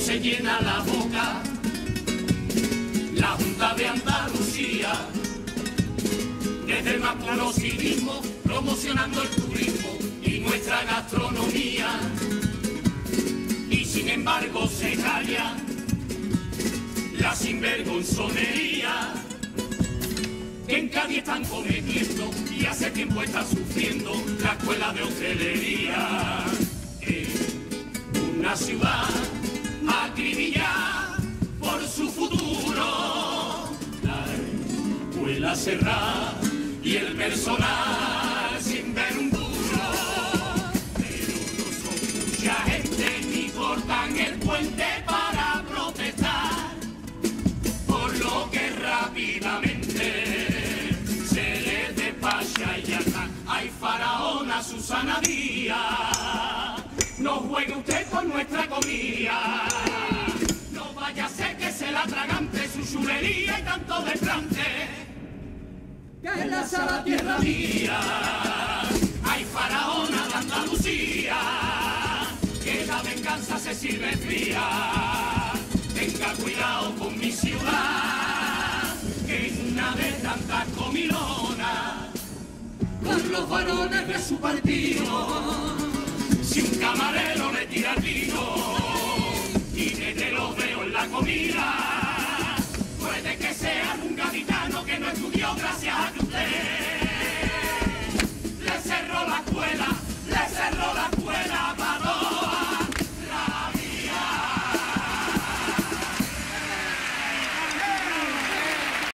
se llena la boca la Junta de Andalucía, desde el más civismo, promocionando el turismo y nuestra gastronomía. Y sin embargo se calla la sinvergonzonería que en Cádiz están cometiendo y hace tiempo está sufriendo la escuela de hostelería. En una ciudad escuela cerrada y el personal sin ver un duro. Pero no son mucha gente ni cortan el puente para protestar por lo que rápidamente se les despacha y ya está. Ay, faraona Susana Díaz, no juegue usted con nuestra comida. No vaya a ser que se la tragante su chulería y tanto desplante. Que la tierra mía, ay, faraona de Andalucía, que la venganza se sirve fría. Tenga cuidado con mi ciudad, que es una de tantas comilonas, con los varones de su partido. Si un camarero le tira el vino y que te lo veo en la comida,